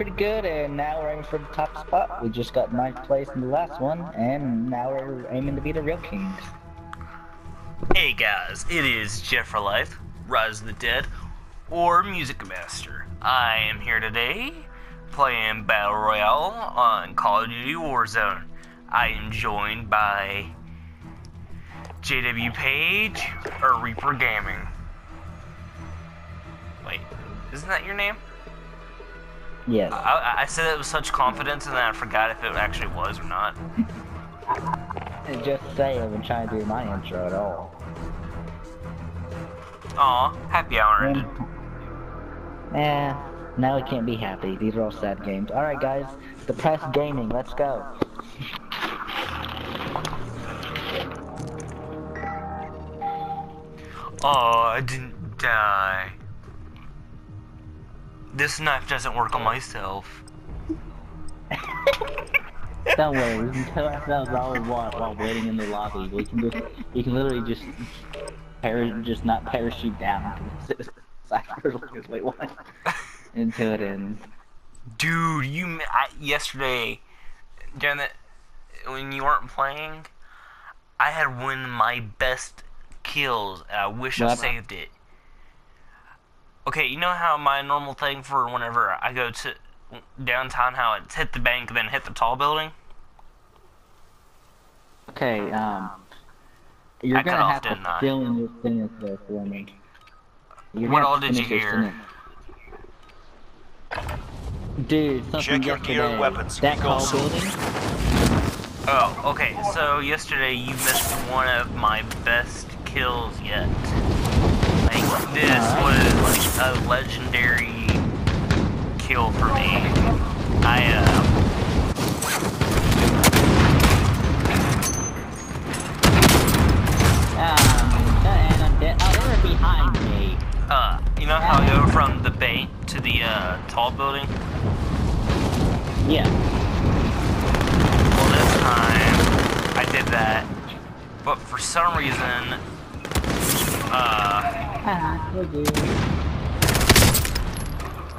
pretty good, and now we're aiming for the top spot. We just got ninth place in the last one, and now we're aiming to be the real kings. Hey guys, it is Jeff for Life, Rise of the Dead, or Music Master. I am here today playing Battle Royale on Call of Duty Warzone. I am joined by JW Page or Reaper Gaming. Wait, isn't that your name? Yes. I, I said it with such confidence and then I forgot if it actually was or not. And just say I've been trying to do my intro at all. Aw, happy hour ended. Eh, now we can't be happy. These are all sad games. Alright guys, Depressed Gaming, let's go. Oh, I didn't die. This knife doesn't work on myself. Don't worry, we can tell ourselves all we want while waiting in the lobby. We can just, we can literally just, para just not parachute down. Wait, what? Until it ends. Dude, you I, yesterday, during the, when you weren't playing, I had one of my best kills. And I wish I saved it. Okay, you know how my normal thing for whenever I go to downtown, how it's hit the bank then hit the tall building. Okay, um, you're I gonna have didn't to fill in your sentence there for me. You're What all did you hear? sentence. Dude, something Check your yesterday. gear and weapons. That go tall soon. building? Oh, okay. So yesterday you missed one of my best kills yet. Like this was like a legendary kill for me. I uh Ah, I'm dead. Oh, they were behind me. uh you know how I go from the bank to the uh tall building? Yeah. Well this time I did that. But for some reason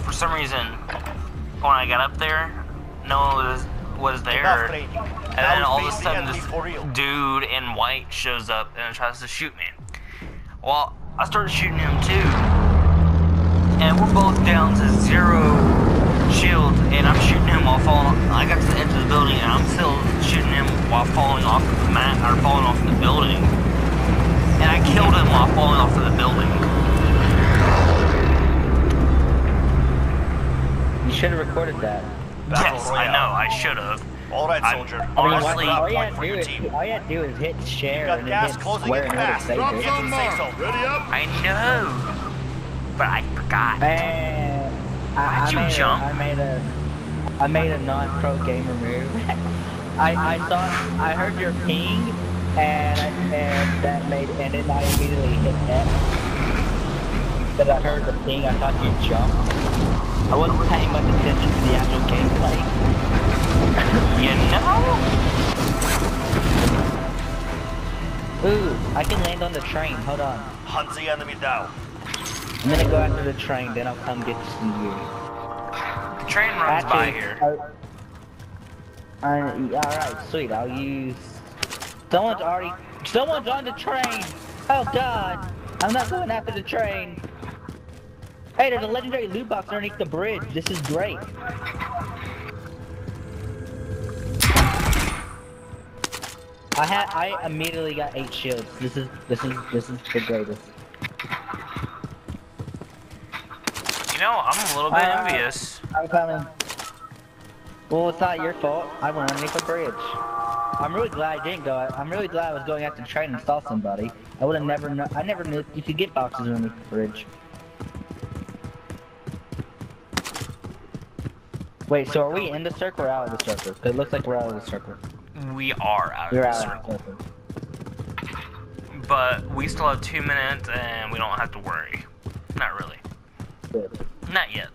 for some reason when I got up there no one was was there And then all of a sudden, this dude in white shows up and tries to shoot me. Well, I started shooting him too, and we're both down to zero shield, and I'm shooting him while falling. I got to the edge of the building, and I'm still shooting him while falling off of the mat or falling off the building, and I killed him while falling off of the building. You should have recorded that. Battle yes, I know, I should have. All right, I'm- soldier. I mean, Honestly- all, all you point had for to do your is team. all you had to do is hit share got and gas then hit closing square in and it'll fast. save Drop it. Get to the safe. Ready up? I know, but I forgot. Man, I, Why'd I you jump? A, I made a, I made a non-pro gamer move. I, I thought I heard your ping, and I, and that made and then I immediately hit X. But I heard the ping. I thought you jumped. I wasn't paying much attention to the actual gameplay. You know? Ooh, I can land on the train. Hold on. Hunt the enemy down. I'm gonna go after the train, then I'll come get to see you. The train runs by here. Alright, sweet. I'll use. Someone's already. Someone's on the train! Oh god! I'm not going after the train! Hey, there's a legendary loot box underneath the bridge. This is great. I had. I immediately got eight shields. This is. This is. This is the greatest. You know, I'm a little bit Uh, envious. I'm coming. Well, it's not your fault. I went underneath the bridge. I'm really glad I didn't go. I'm really glad I was going out to try and install somebody. I would have never known. I never knew you could get boxes underneath the bridge. Wait, so are we in the circle or out of the circle? It looks like we're out of the circle. We are out of We're the out circle. of the circle. But we still have two minutes and we don't have to worry. Not really. Good. Not yet.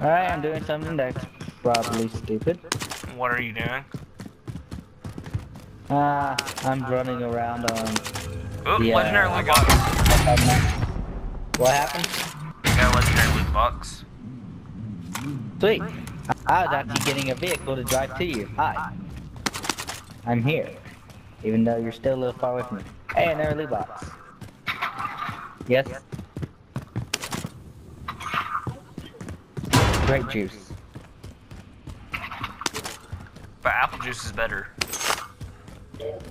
Alright, I'm doing something that's probably stupid. What are you doing? Ah, I'm running around on Oop, legendary loot box. What happened? Got a legendary loot box. Sweet. I was actually getting a vehicle to drive to you. Hi. I'm here. Even though you're still a little far away from me. Hey, another loot box. Yes? Grape juice. But apple juice is better.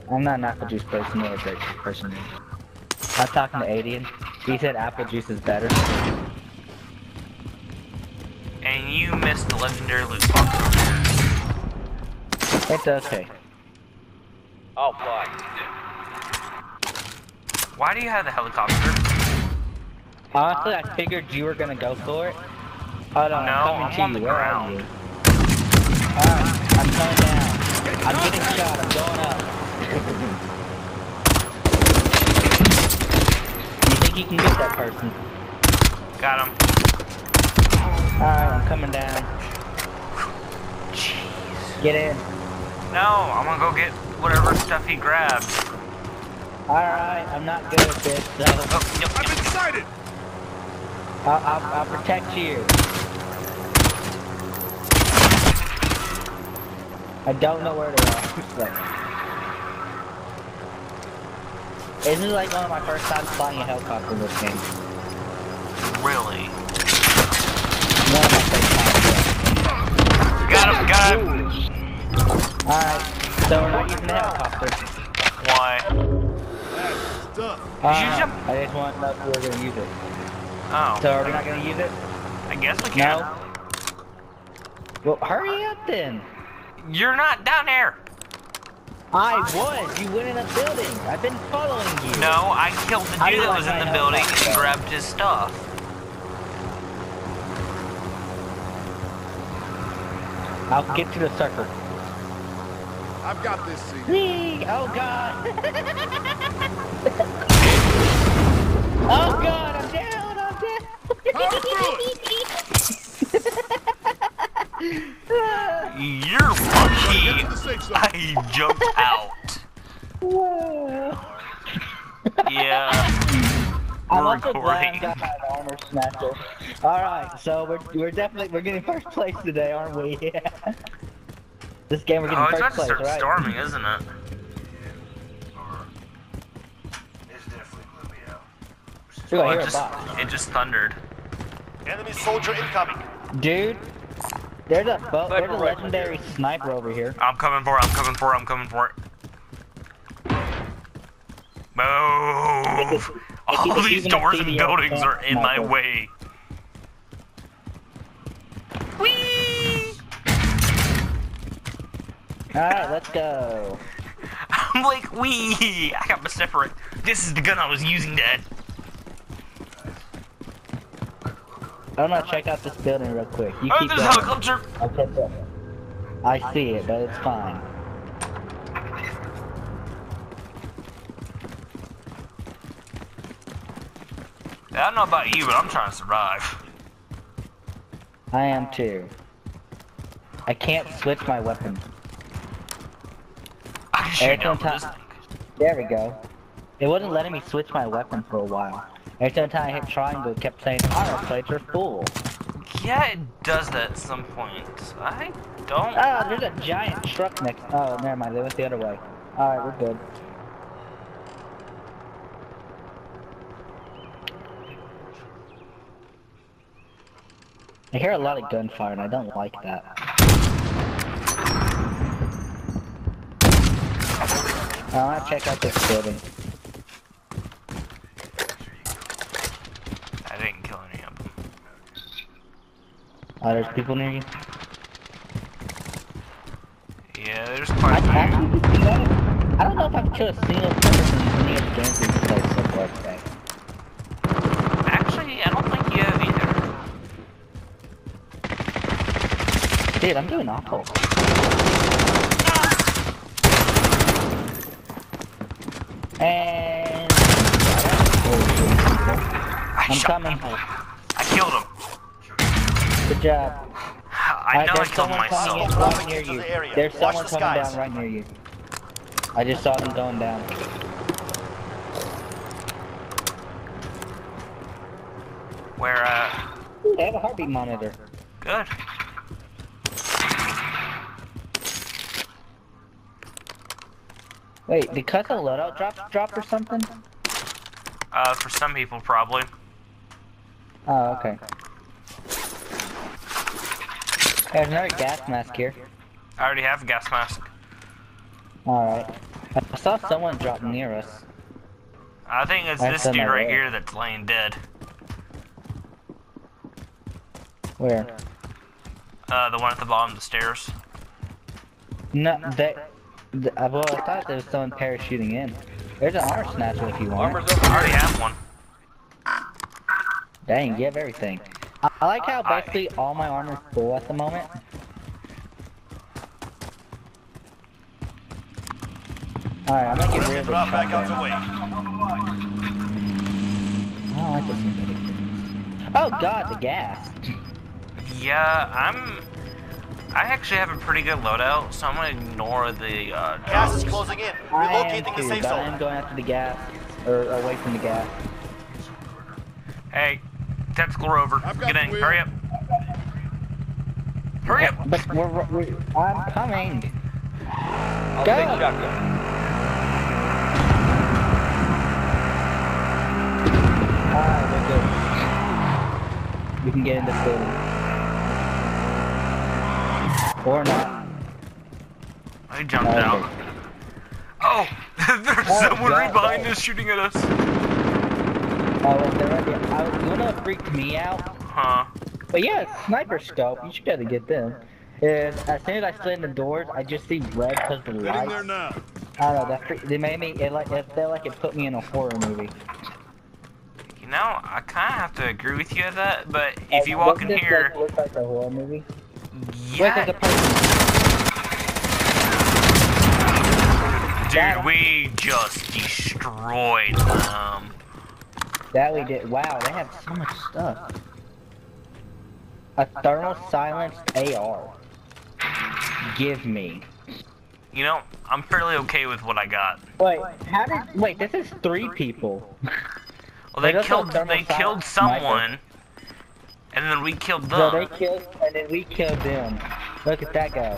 I'm not an apple juice person or a grape juice person. I'm talking to Adian. He said apple juice is better. And you missed the legendary loot box. It's okay. Oh, I'll fly. Why do you have the helicopter? Honestly, I figured you were gonna go for it. Hold on, No, I'm I'm coming on to the you. Where ground. are you? Alright, I'm coming down. I'm getting shot. I'm going up. You think you can get that person? Got him. Alright, I'm coming down. Jeez. Get in. No, I'm gonna go get whatever stuff he grabbed. Alright, I'm not good at this, so Oh, yep, I'm excited. I'll, I'll, I'll protect you. I don't know where to go. This is like one of my first times flying a helicopter in this game. Really? One of my first times. Got him, got him. Alright, so we're not using the helicopter. Why? Uh? I just want to know if we we're gonna use it. Oh, So are we not gonna use it? I guess we can. No. Well, hurry up then. You're not down there. I was. You went in a building. I've been following you. No, I killed the How dude that like was in the building and grabbed his stuff. I'll get to the sucker. I've got this seat. Whee! Oh god! oh god, I'm down, I'm Power through You're Get lucky to the safe zone. I jumped out. down! Yeah. I'm We're glad I recording. got my armor snatcher. Alright, so we're, we're definitely, we're getting first place today, aren't we? Yeah. This game we're getting Oh, it's about first to place, start right? storming, isn't it? Ooh, Oh, it just, it just thundered. Enemy soldier incoming. Dude, there's a, bo- there's a Sniper rifle legendary sniper over here. I'm coming for it, I'm coming for it, I'm coming for it. Move! All these doors and buildings are in my way. Whee! Alright, let's go. I'm like, wee! I got my separate. This is the gun I was using, Dad. I'm gonna check out this building real quick. You Oh, keep there's a helicopter! I'll catch up. I see it, but it's fine. I don't know about you, but I'm trying to survive. I am too. I can't switch my weapon. I can shoot down this thing. There we go. It wasn't letting me switch my weapon for a while. Every time I hit triangle, it kept saying armor plates are full. Yeah, it does that at some point. I don't. Ah, there's a giant truck next. Oh, never mind. They went the other way. All right, we're good. I hear a lot of gunfire, and I don't like that. I want to check out this building. I didn't kill any of them. Oh, there's people near you. Yeah, there's I, a few. actually, you I don't know if I can kill a single person in any of the games we've played so far today. Actually, I don't think you have either. Dude, I'm doing awful. And I I'm coming. Good job. I know I, I killed myself. Right near you. The there's Watch someone the coming down right near you. I just saw them going down. Where, uh... Ooh, they have a heartbeat monitor. Good. Wait, did Cutco loadout drop, drop or something? Uh, for some people, probably. Oh, okay. There's another gas mask here. I already have a gas mask. Alright. I saw someone drop near us. I think it's this dude right way. here that's laying dead. Where? Uh, the one at the bottom of the stairs. No, that. th- uh, well, I thought there was someone parachuting in. There's an armor snatcher if you want. I already have one. Dang, you have everything. I, I like how I- basically all my armor's full at the moment. Alright, I'm gonna get rid of the Drop back out the way. I don't like this thing. Oh god, the gas. Yeah, I'm. I actually have a pretty good loadout, so I'm gonna ignore the uh, Gas is closing in. Relocating the safe zone. I am zone. going after the gas. Or away from the gas. Hey, tactical rover, I've got get the in, wheel. hurry up. Hurry up. But we're, we're, I'm coming. I'll Go. take shotgun. Alright, we're good. We can get in this building. Or not. I jumped Okay. out. Oh, there's Oh, someone right God. behind us shooting at us. Oh, well, they're right there. I was, you wanna what freaked me out? Huh? But yeah, sniper scope. You should be able to get them. Is as soon as I slid in the doors, I just see red because the Heading there now. I don't know. That freak, they made me. It like it felt like it put me in a horror movie. You know, I kind of have to agree with you on that, but if you walk in this, here, like, look like a horror movie. Wait, a yeah, person. dude, we just destroyed them. That we did. Wow, they have so much stuff. A thermal silenced AR. Give me. You know, I'm fairly okay with what I got. Wait, how did? Wait, this is three people. Well, they killed they killed someone, and then we killed So them. they killed, and then we killed them. Look at that guy.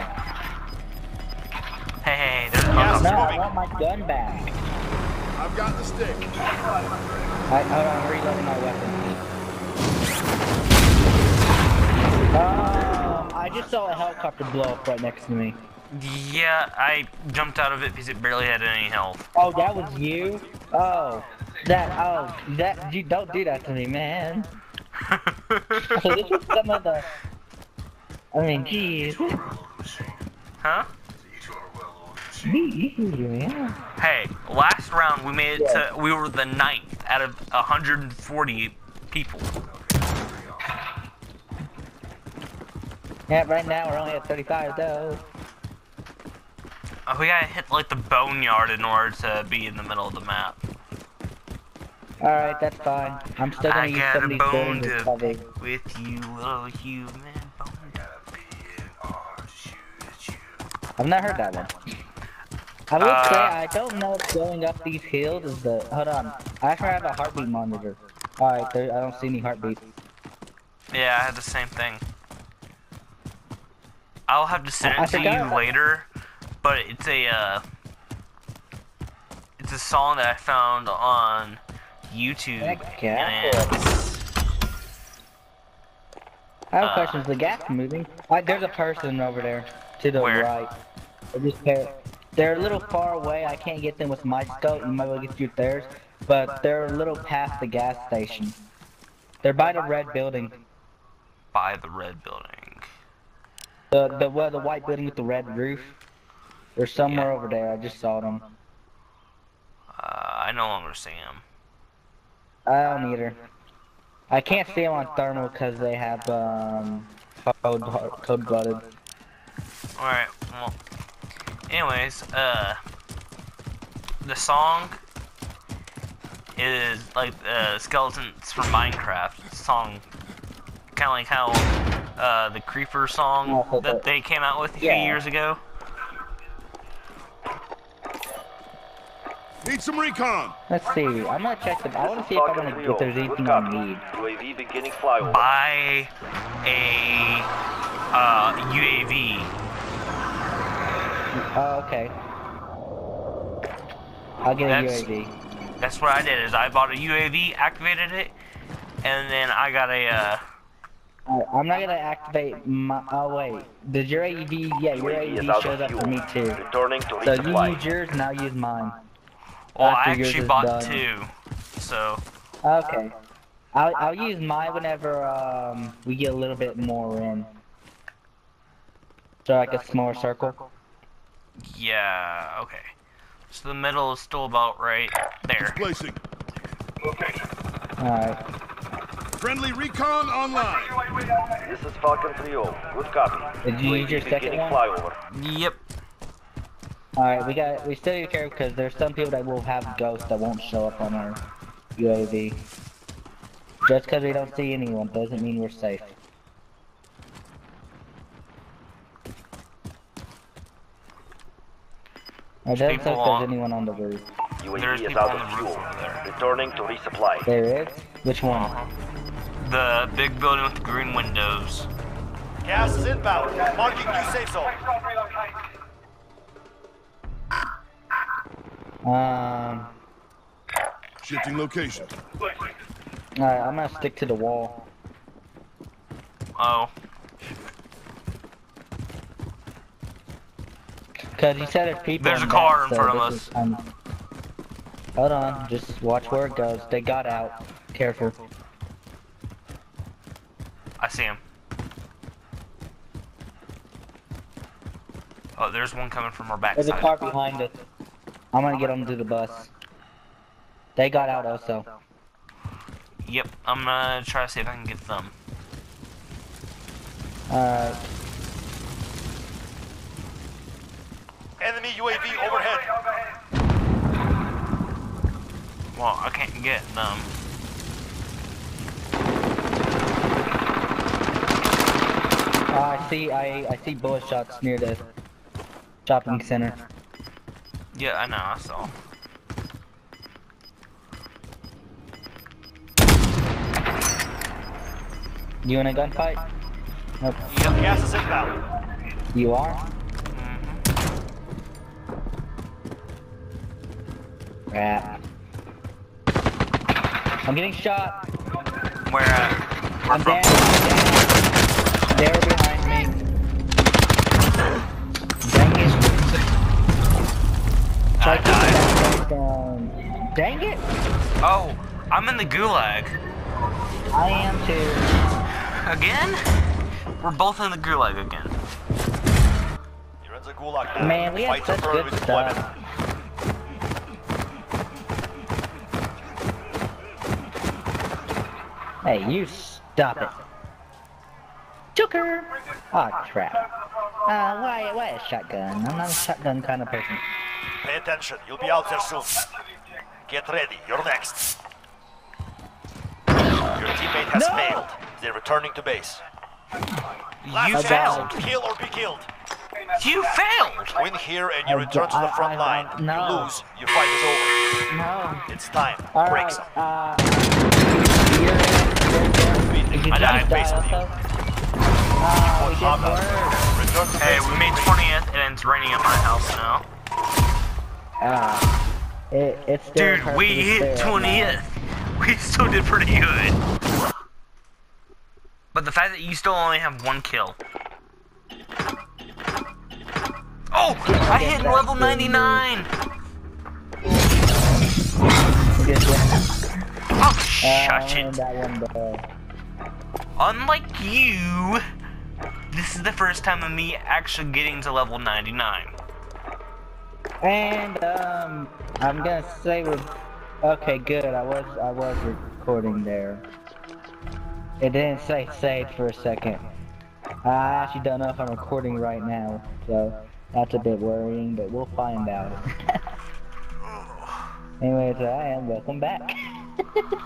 Hey, hey, hey, there's Gas oh, No, I moving. want my gun back. I've got the stick. I, hold on, I'm reloading my weapon. Um, I just saw a helicopter blow up right next to me. Yeah, I jumped out of it because it barely had any health. Oh, that was you? Oh, that, oh, that, you don't do that to me, man. So this is some of the, I mean, jeez. huh? Yeah. Hey, last round we made it to we were the ninth out of 140 people. Yeah, right now we're only at 35 though. Uh, we gotta hit like the boneyard in order to be in the middle of the map. Alright, that's fine. I'm still gonna I use some of these bone to with you, little human bone. I've not heard that one. I will Uh, say, I don't know if going up these hills is the. Hold on. I actually have a heartbeat monitor. Alright, there, I don't see any heartbeats. Yeah, I had the same thing. I'll have to send I it to forgot you later, but it's a uh, it's a song that I found on YouTube. And. I have a Uh, question. Is the gas moving? There's a person over there to the Where? right. Just. They're a little far away. I can't get them with my scope. You might be able to get with theirs. But they're a little past the gas station. They're by the red building. by the red building. The the well, the white building with the red roof. They're somewhere Yeah. over there. I just saw them. Uh, I no longer see them. I don't either. I can't see them on thermal because they have um code cold blooded. Alright, well. Anyways, uh. The song is like uh, Skeletons from Minecraft. Song kind of like how uh, the Creeper song that they came out with a few Yeah. years ago. Need need some recon. Let's see. I'm gonna check the. I want to see if I'm gonna if there's anything I need. UAV beginning flyover. Buy a uh, UAV. Oh, okay. I'll get a UAV. That's what I did. Is I bought a UAV, activated it, and then I got a, uh... I'm not gonna activate my. Oh wait, did your UAV? Yeah, your UAV is shows up for me too. Returning to So you resupply. use yours, and I'll use mine. well, I After yours actually bought done. two. So Okay. I'll I'll use mine whenever um we get a little bit more in. So like a smaller circle. Yeah, okay. So the middle is still about right there. Placing. Alright. Friendly recon online. This is Falcon 3-0. Good copy. Did you use your second one? flyover. Yep. Alright, we got we still need to be careful because there's some people that will have ghosts that won't show up on our UAV. Just because we don't see anyone doesn't mean we're safe. It don't people look there's anyone on the roof. UAV There's is people out on of the roof fuel. over there. Returning to resupply. There is? Which one? Uh-huh. The big building with the green windows. Gas is inbound. Marking new safe zone. Um, Shifting location. alright, I'm gonna stick to the wall. Oh, Cause you said there's people There's a car in so front of us. is- um, hold on, just watch where it goes. They got out. Careful. I see him. Oh, there's one coming from our back. There's a car behind us. I'm gonna get them to the bus. They got out also. Yep, I'm gonna try to see if I can get them. Alright. Enemy UAV overhead. Well, I can't get them. Uh, I see. I I see bullet shots near the shopping center. Yeah, I know, I saw. You in a gunfight? Nope. Yep. Gas is inbound. You are? Rat. I'm getting shot. Where at? Where I'm from? down. I'm down. They're behind me. Dang it. I Try died. down. Dang it. Oh, I'm in the gulag. I am too. Again? We're both in the gulag again. You're in the gulag now. Man, we had Fight such good stuff. Hey, you stop it. Joker! Ah, crap. Uh, why, why a shotgun? I'm not a shotgun kind of person. Pay attention. You'll be out there soon. Get ready. You're next. Your teammate has No! failed. They're returning to base. You chance. failed. Kill or be killed. You failed! Win here and you I- return to the front I- line. I- no. You lose, your fight is over. No. It's time. Break Alright, some. uh, you're in, did you I died die based you. also? Oh, we Hop did out. worse. Return to Hey, we made 20th and it's raining at my house now. Ah, it, it's still Dude, we hit say right now. 20th. We still did pretty good. But the fact that you still only have one kill. Oh! I hit level 99! Good job. Oh, shut Um, it. Unlike you, this is the first time of me actually getting to level 99. And um, I'm gonna say with. Okay, good. I was I was recording there. It didn't say saved for a second. I actually don't know if I'm recording right now, so that's a bit worrying, but we'll find out. Anyways, I am welcome back.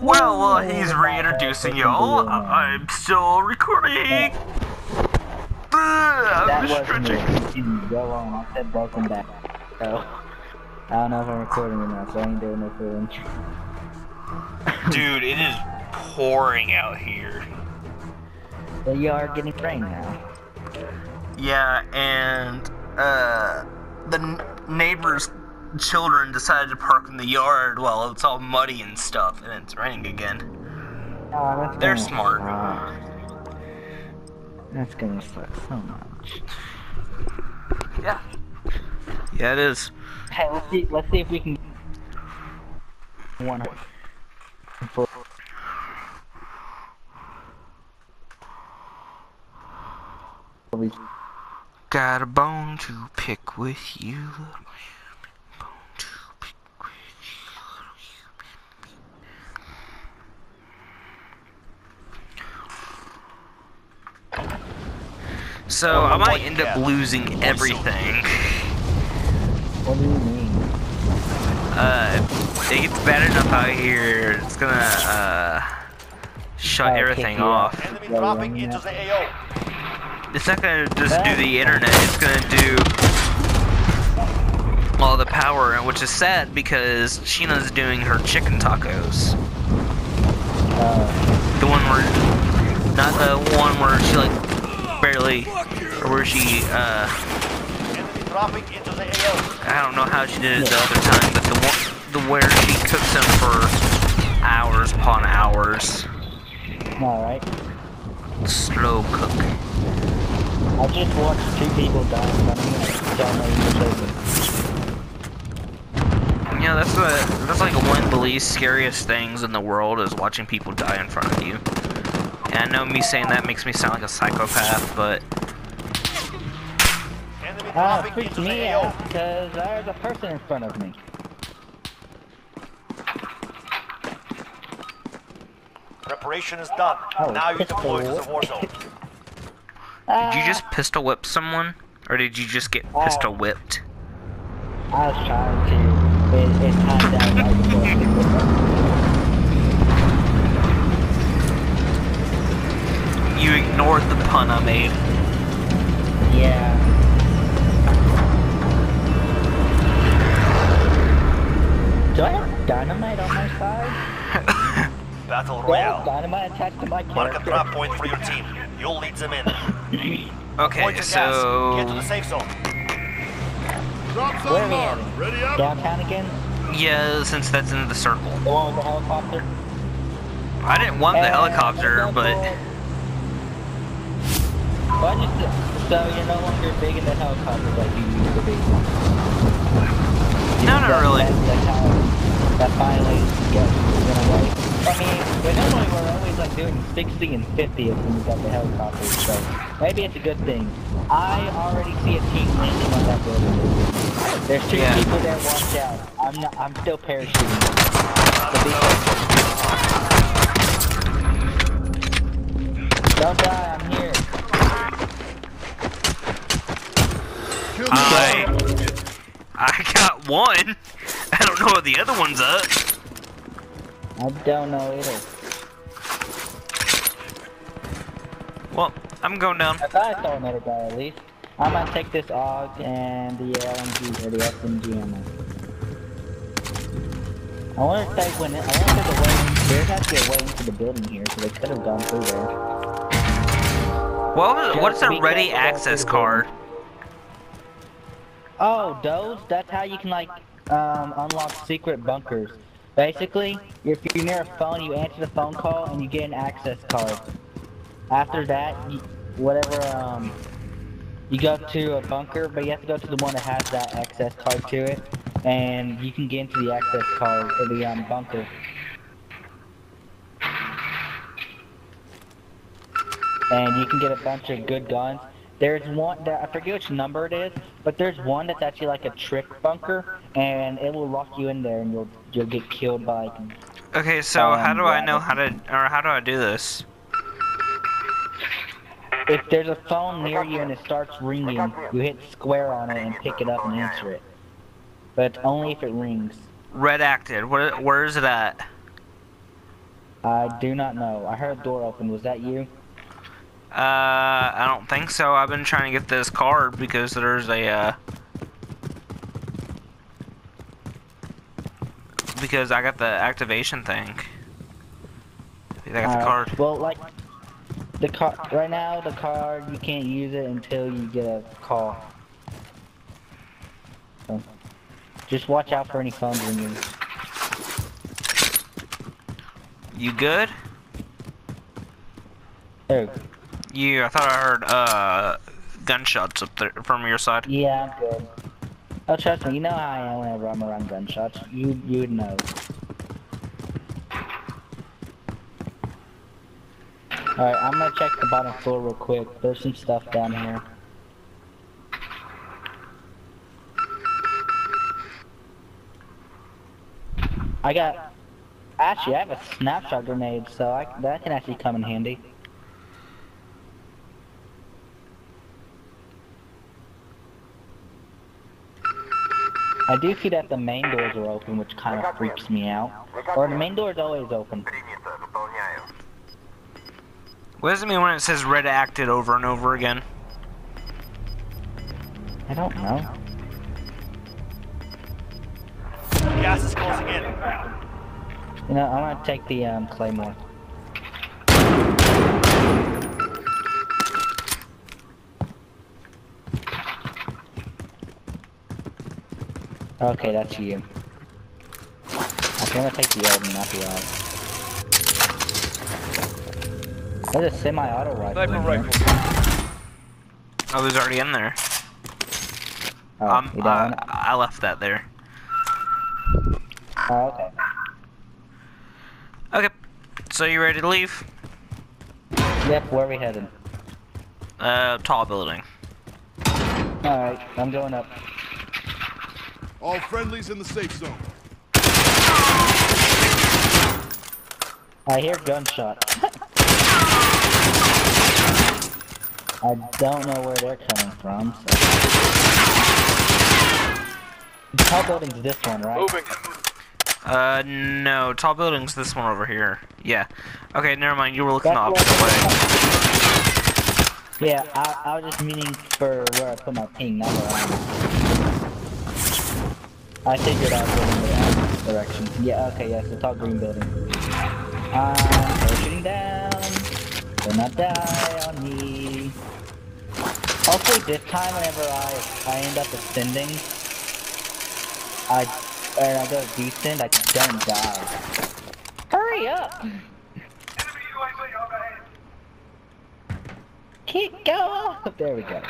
Well, uh, he's reintroducing y'all. I'm still recording. Ugh, that was stretching. Go on. I said welcome back. So. I don't know if I'm recording or not, so I ain't doing no fooling. Dude, it is pouring out here. But you are getting rain now. Yeah, and uh, the n- neighbors' children decided to park in the yard while it's all muddy and stuff, and it's raining again. Oh, that's They're gonna smart. suck. That's gonna suck so much. Yeah. Yeah, it is. Hey, let's see. Let's see if we can. One. For Got a bone to pick with you. Bone to pick with you. So I might end up losing everything. What do you mean? Uh, it gets bad enough out here. It's gonna uh shut everything off. out. Enemy Yeah, dropping yeah. into the AO. It's not gonna just do the internet. It's gonna do all the power, which is sad because Sheena's doing her chicken tacos. Uh, The one where, not the one where she like barely, or where she uh, Enemy dropping into the AO. I don't know how she did it the other time, but the one, the where she cooks them for hours upon hours, all right. slow cook. I just watched two people die in front of me. and I don't know who killed them. You know, that's that's like one of the least scariest things in the world is watching people die in front of you. And I know me saying that makes me sound like a psychopath, but Enemy Ah, dropping freaks me out because there's a person in front of me. Preparation is done. Oh, now you pistol deploy to the whip. war zone. did you just pistol whip someone, or did you just get pistol whipped? I was trying to. It, it timed out pun I made. Yeah. Do I have dynamite on my side? Battle Do I have Royale. dynamite attached to my Mark a character? trap point for your team. You'll lead them in. Okay, Point to. Get to the safe zone. Drops Where are on we mark. Ready up. Downtown again? yeah, since that's in the circle, The one with the helicopter? I didn't want the helicopter, I'm but gonna pull- Well, I just, so you're no longer big in the helicopter like you used to be. no, not That- really. That, that's how that finally gets went away. I mean, we normally we're always like doing 60 and 50 when we got the helicopter, so maybe it's a good thing. I already see a team landing on that building. There's two Yeah. people there. Watch out! I'm not. I'm still parachuting. So be careful. Don't die. I'm here. Kill the I I got one. I don't know what the other one's up. I don't know either. Well, I'm going down. I thought I saw another guy at least. I'm gonna take this AUG and the LMG or the SMG ammo. I wonder if they went. I wonder if there's a way. There's has to be a way into the building here, so they could have gone through there. Well, what's a ready access through the card? Oh, those? That's how you can like um, unlock secret bunkers. Basically, if you're near a phone, you answer the phone call and you get an access card. After that, you, whatever um, you go to a bunker, but you have to go to the one that has that access card to it, and you can get into the access card or the um, bunker. And you can get a bunch of good guns. There's one that I forget which number it is, but there's one that's actually like a trick bunker, and it will lock you in there, and you'll you'll get killed by. Like, Okay, so how Um, do I know how to, or how do I do this? if there's a phone near you and it starts ringing, you hit square on it and pick it up and answer it. But only if it rings. Redacted. Where, where is it at? I do not know. I heard a door open. Was that you? Uh, I don't think so. I've been trying to get this card because there's a, uh, because I got the activation thing. I got the card. Well, like the car right now, the card you can't use it until you get a call. So, just watch out for any phones in use. You good? There. You, I thought I heard uh gunshots up there from your side. Yeah, I'm good. Oh, trust me, you know how I am whenever I'm around gunshots. You, you would know. Alright, I'm gonna check the bottom floor real quick. There's some stuff down here. I got... Actually, I have a snapshot grenade, so I, that can actually come in handy. I do see that the main doors are open, which kind of freaks me out. Or the main door is always open. What does it mean when it says redacted over and over again? I don't know. Gas is closing in. You know, I'm gonna take the um, claymore. Okay, that's you. Okay, I'm gonna take the Oden, not the Odd. There's a semi-auto rifle. Sniper in here. rifle. I was already in there. Oh, um, you uh, don't want? I left that there. Oh, okay. Okay, so you ready to leave? Yep, where are we headed? Uh, tall building. Alright, I'm going up. All friendlies in the safe zone. I hear gunshot. I don't know where they're coming from. So. The tall building's this one, right? Moving. Uh, no, tall building's this one over here. Yeah. Okay, never mind. You were looking the opposite way. Yeah, I, I was just meaning for where I put my ping, not where I figured going in the direction. Yeah, okay, yes, the tall green building. Um, parachuting down. Do not die on me. Hopefully this time, whenever I, I end up ascending, I, or I go descend, I don't die. Hurry up! Can't go up! There we go.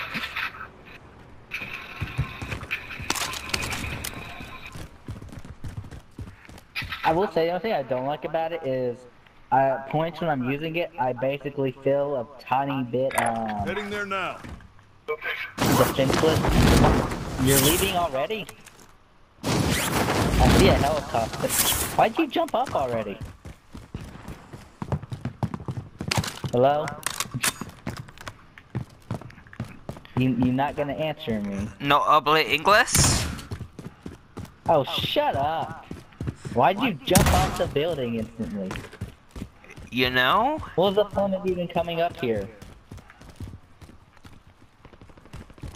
I will say, the only thing I don't like about it is, uh, points when I'm using it, I basically feel a tiny bit, um, Heading there now. defenseless. You're leaving already? I see a helicopter. Why'd you jump up already? Hello? You, you not gonna answer me? No habla English? Oh, shut up! Why'd you jump off the building instantly? You know? What was the point of even coming up here?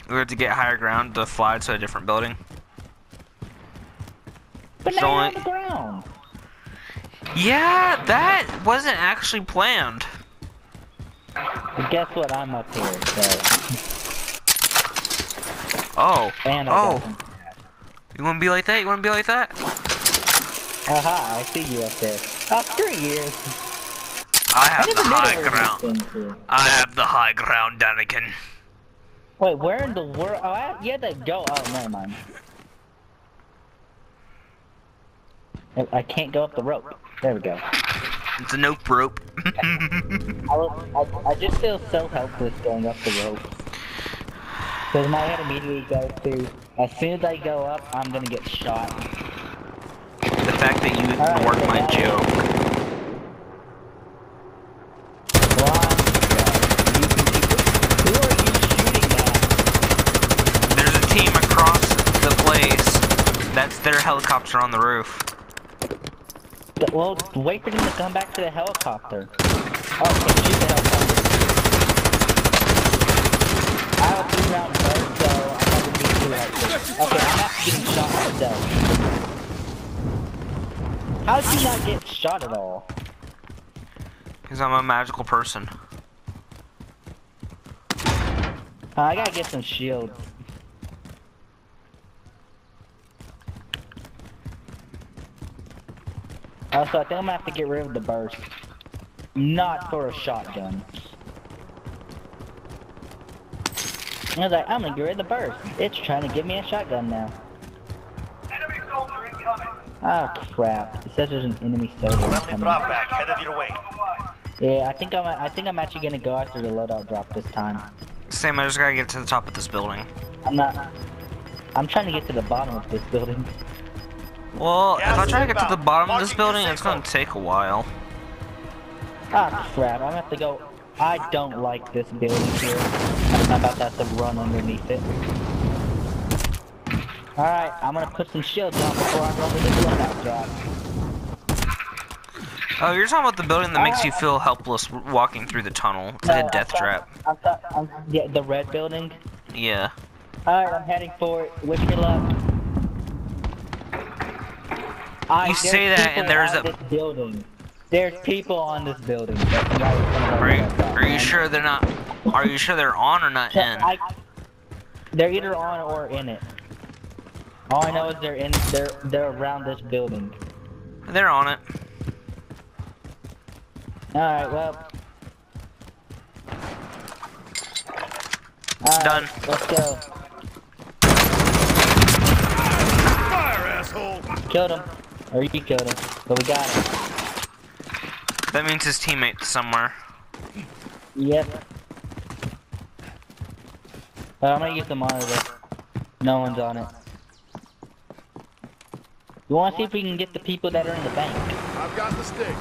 We had to get higher ground to fly to a different building. But now you're on the ground! Yeah, that wasn't actually planned. But guess what? I'm up here, so... Oh. And I oh. You wanna be like that? You wanna be like that? Aha, I see you up there. Oh, screw you. I I have never the high ground. I have the high ground, Daniken. Wait, where in the world? Oh, I, you had to go. Oh, never mind. I- I can't go up the rope. There we go. It's a nope rope. I, I, I just feel so helpless going up the rope. Because my head immediately goes to, as soon as I go up, I'm gonna get shot. The fact that you ignored my joke. There's a team across the place. That's their helicopter on the roof. Well, wait for them to come back to the helicopter. Oh, okay, shoot the helicopter. I have a three round burst, so I'm not gonna be too hectic. Okay, I'm actually getting shot myself. How did you not get shot at all? Because I'm a magical person. Uh, I gotta get some shield. Also, I think I'm gonna have to get rid of the burst. Not for a shotgun. I was like, I'm gonna get rid of the burst. It's trying to give me a shotgun now. Oh crap! It says there's an enemy soldier Friendly coming. drop back headed your way. Yeah, I think I'm. I think I'm actually gonna go after the loadout drop this time. Sam, I just gotta get to the top of this building. I'm not. I'm trying to get to the bottom of this building. Well, if I try to get to the bottom of this building, it's gonna take a while. Ah crap! I'm gonna have to go. I don't like this building here. I'm about to have to run underneath it. All right, I'm gonna put some shields on before I to the loadout drop. Oh, you're talking about the building that makes you feel helpless walking through the tunnel. It's like a death trap. I'm, yeah, the red building. Yeah. All right, I'm heading for it. Wish me luck. I, You say that, and there's a- this building. There's people on this building. That's why it's gonna go Are you, are you sure they're not? Are you sure they're on or not in? I, they're either on or in it. All I know is they're in. They're they're around this building. They're on it. All right, well. All right, Done. Let's go. Fire, asshole! Killed him, or you killed him, but we got him. That means his teammate's somewhere. Yep. Uh, I'm gonna use the monitor. No one's on it. You wanna see if we can get the people that are in the bank? I've got the stick.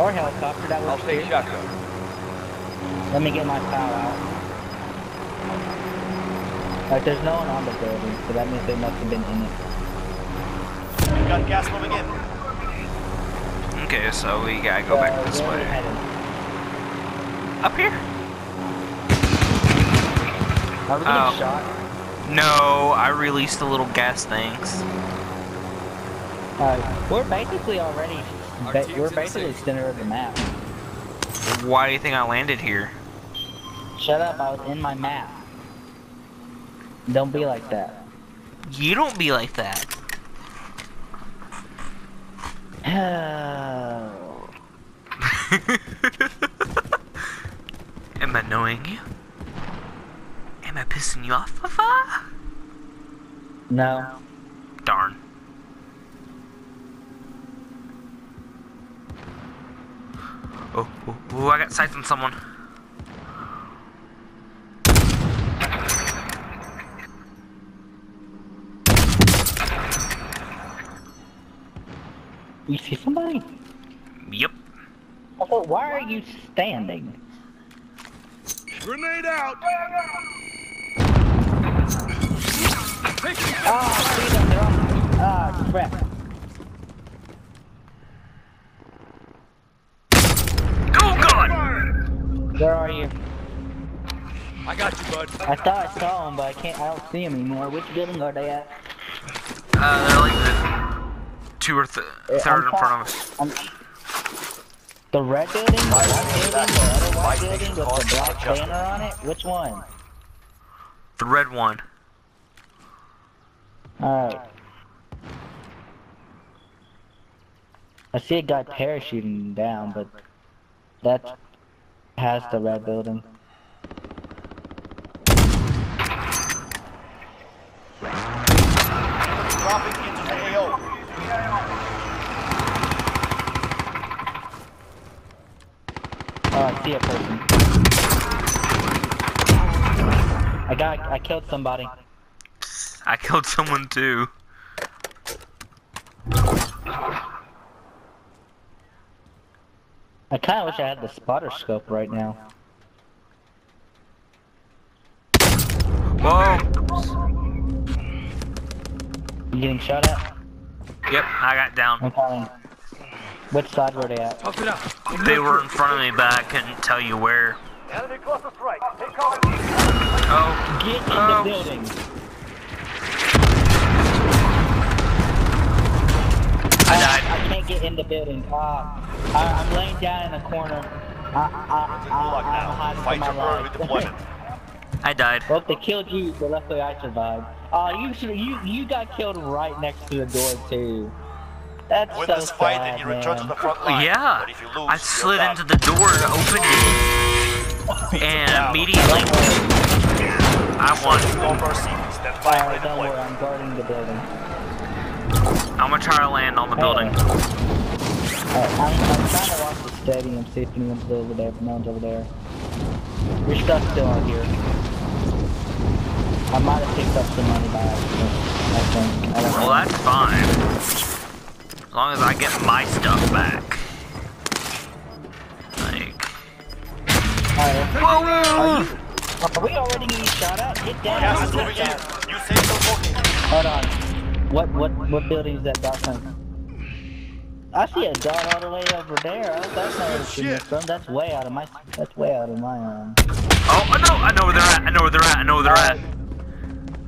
Or helicopter, that I'll works take too. shotgun. Let me get my pal out. Like, there's no one on the building, so that means they must have been in it. We got gas moving in. Okay, so we gotta go back Uh, this where are we way. headed? Up here? Are we Oh. getting shot? No, I released the little gas things. Uh, we're basically already, ba we're basically center of the map. Why do you think I landed here? Shut up, I was in my map. Don't be like that. You don't be like that. Oh. Am I annoying you? Am I pissing you off, Fafa? no. Darn. Oh, oh, oh, I got sights on someone. You see somebody? Yep. I thought, why are you standing? Grenade out! Ah, see them, they're on. Ah, crap. Oh god! Where are you? I got you, bud. I thought I saw them, but I can't. I don't see them anymore. Which building are they at? Uh, they're like the two or th third I'm in front of us. I'm, the red building, the white building, the other white building with the black banner on it. Which one? The red one. All right. I see a guy parachuting down, but that has the red building. Dropping into the AO. Oh, I see a person. I got, I killed somebody. I killed someone too. I kind of wish I had the spotter scope right now. Whoa! You getting shot at? Yep, I got down. I'm. Which side were they at? They were in front of me, but I couldn't tell you where. Enemy closest right. Take cover. Oh, Get in Oh. the building. I died. I can't get in the building. Uh, I, I'm laying down in a corner. I, I, The I, gulag I'm now. hiding Fight for your my early deployment. I died. well, they killed you, but luckily I survived. Oh, you should, you you got killed right next to the door too. That's Win so this fight sad, and you return to the front line. Yeah. But if you lose, I slid into the door and opened it, and immediately I mercy. Stand by Alright, don't worry. I'm guarding the building. I'm gonna try to land on the building. Alright, I'm, I'm trying to watch the stadium, see if anyone's over there, but no one's over there. Your stuff's still out here. I might have picked up some money by accident, I think. I don't Well, know. that's fine. As long as I get my stuff back. Like, Alright, whoa! Are, we already getting shot at? Get down! Gas is moving in. New safe zone working. Hold on. What what what building is that dot from? I see a dot all the way over there. Oh, that's not where Shit. from. That's way out of my. That's way out of my um. Oh, I know, I know where they're at. I know where they're at. I know where they're at.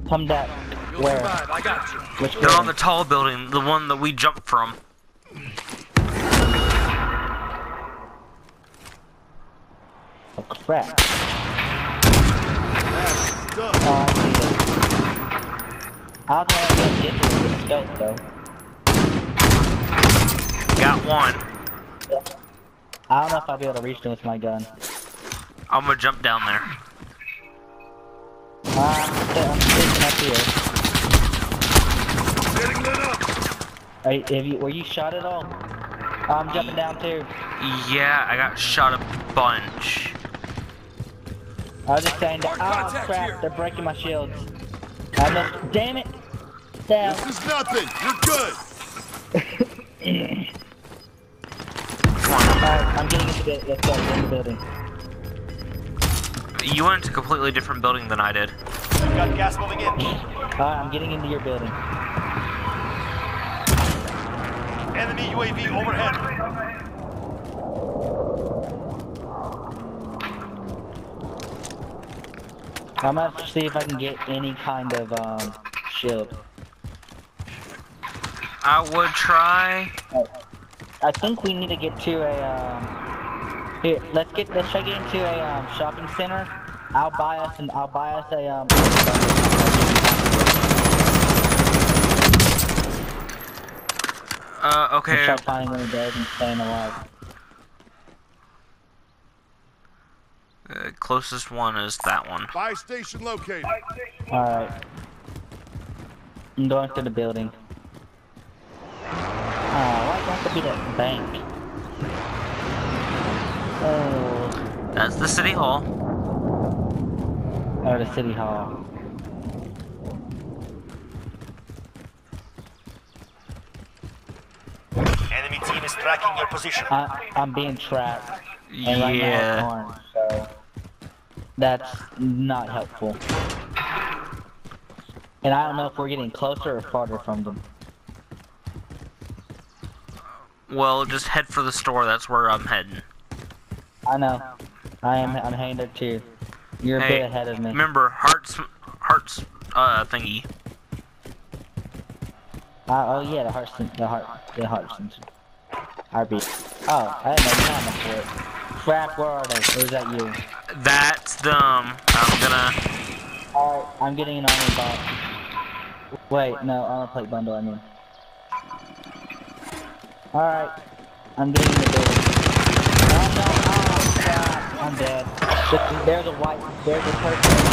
Come back. Where? I got you. Which They're on the tall building, the one that we jumped from. Oh crap! I see it. I'll try to get to the scope though. Got one. I don't know if I'll be able to reach them with my gun. I'm gonna jump down there. Uh, I'm sitting up here. Getting lit up. Are, have you, were you shot at all? I'm jumping down too. Yeah, I got shot a bunch. I was just saying that. Ah, oh crap! here. They're breaking my shields. I missed. Damn it! Down. This is nothing. You're good. Come on. Alright, I'm getting into the. Let's go. Get in the building. You went into a completely different building than I did. We've got gas moving in. Alright, I'm getting into your building. Enemy UAV overhead. I'm gonna see if I can get any kind of um shield. I would try. I think we need to get to a um. Here, let's get. Let's try getting to a um shopping center. I'll buy us and I'll buy us a um. Uh, okay. try finding of those and staying alive. Uh, closest one is that one. Buy station located. Alright. I'm going to the building. Oh, why don't it be that bank? Oh, That's the city hall. or the city hall. Enemy team is tracking your position. I, I'm being trapped. And right now Yeah. it's orange, so that's not helpful. And I don't know if we're getting closer or farther from them. Well, just head for the store. That's where I'm heading. I know. I am. I'm heading there too. You're a Hey, bit ahead of me. Remember, hearts, hearts, uh, thingy. Uh, oh yeah, the heart, the heart, the heart sensor. Heartbeat. Oh, I didn't know enough for it. Crap, where are they? Or is that you? That's them. I'm gonna. Alright, I'm getting an armor box. Wait, no, armor plate bundle, I mean. Alright, I'm getting the building. Oh no, oh crap, I'm dead. There's- There's a white, there's a person in.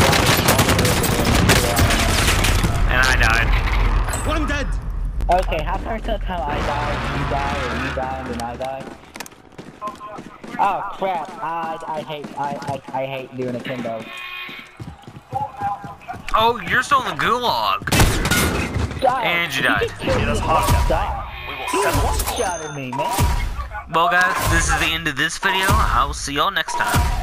And I died. One dead. Okay, how come every time I die, you die, or you die, and then I die? Oh crap! I I hate I I, I hate doing a kendo. Oh, you're still in the gulag. Die. And you died. It is hostile. Die. We will He settle one the shot at me, man. Well, guys, this is the end of this video. I'll see y'all next time.